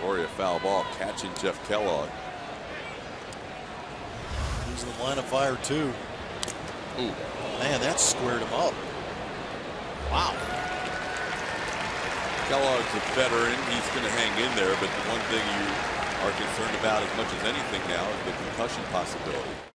Longoria foul ball catching Jeff Kellogg. He's in the line of fire too. Ooh. Man, that squared him up. Wow. Kellogg's a veteran. He's going to hang in there, but the one thing you are concerned about as much as anything now is the concussion possibility.